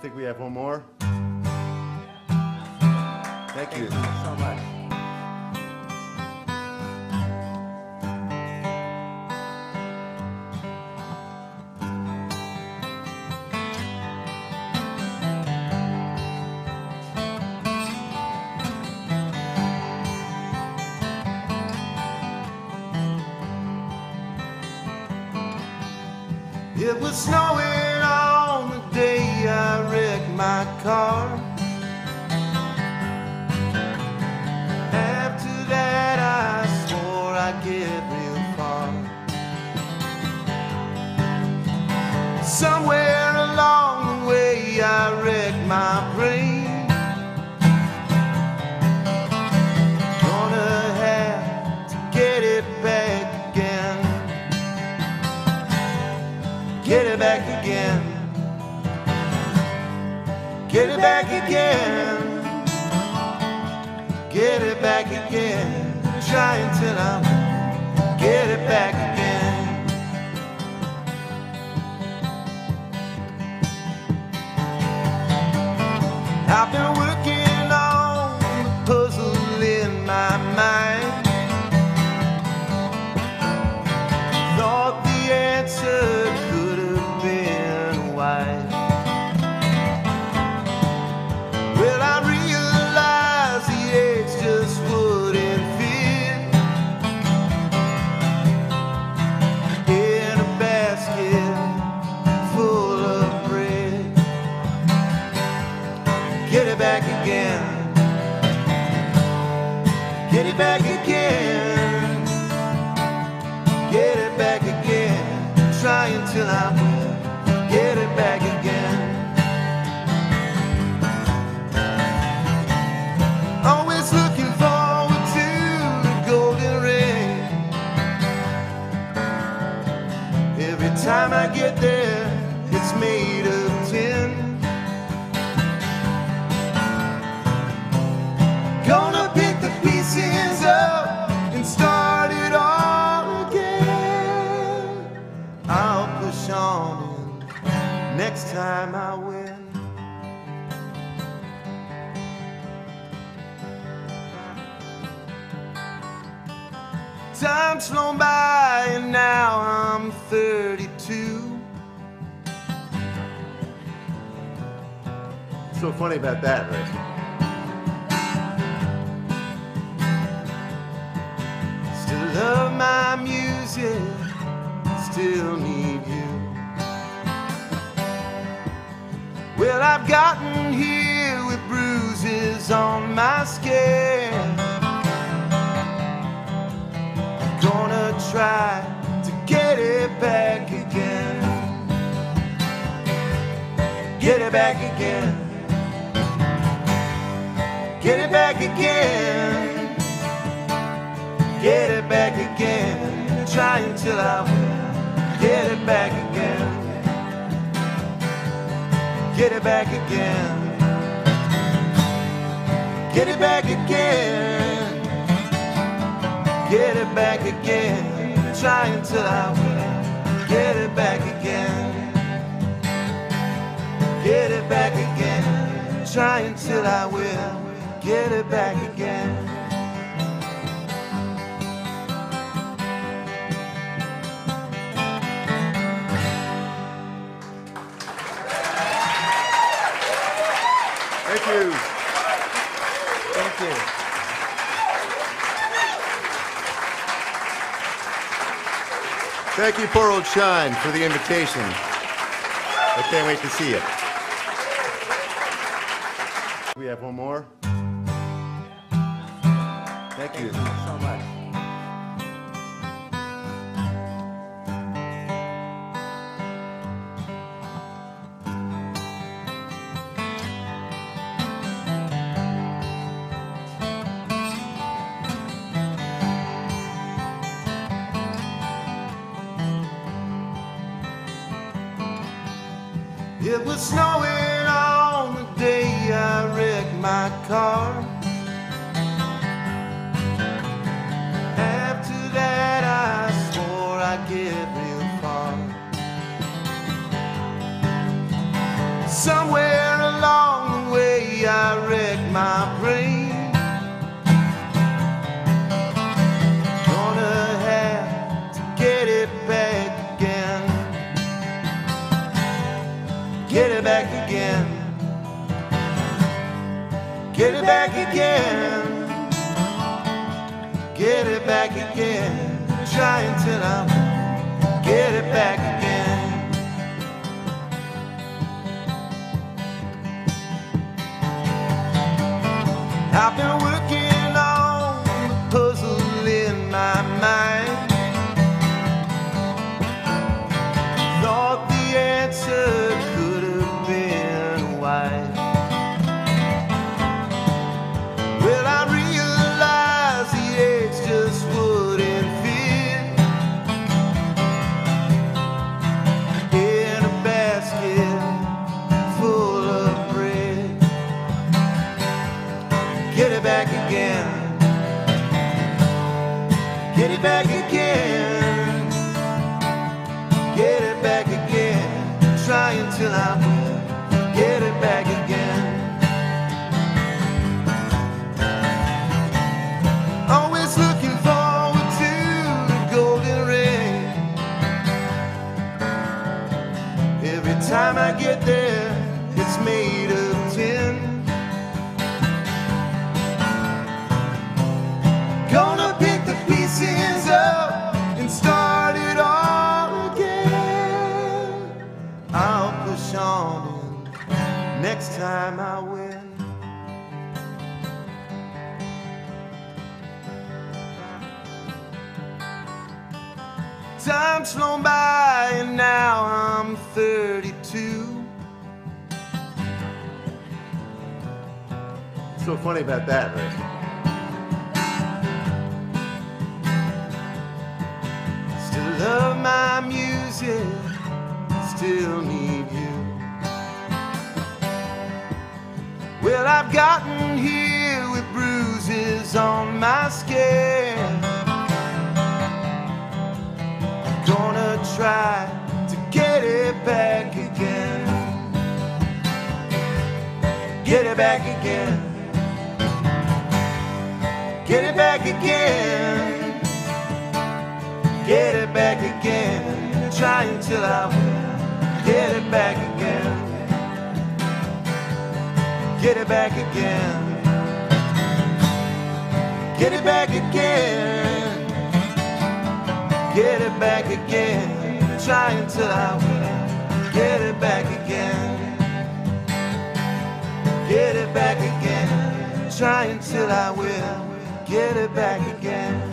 think we have one more. Thank you so much. It was snowing car. Again. Get it back again Time's flown by and now I'm 32. So funny about that, right? Still love my music, still need you. Well, I've gotten here it back again. Get it back again. Get it back again. Get it back again. Try until I will. Get it back again. Get it back again. Get it back again. Get it back again. Try until I will. Again. Try until I will. Get it back again. Thank you. Thank you. Thank you, poor old Shine, for the invitation. I can't wait to see you. We have one more. Thank you Thank you so much. It was snowing my car. After that, I swore I'd get real far. Somewhere Get it back again. Get it back again. Try until I'm. get it back again. I've been working Get it back again. Get it back again. Time's flown by and now I'm 32. What's so funny about that, right? Still love my music, still need you. Well, I've gotten here with bruises on my skin. It back again. Get it back again. Get it back again. Try until I will. Get it back again. Get it back again. Get it back again. Get it back again. Try until I will. Get it back again. Get it back again. Try until I will. Get it back again.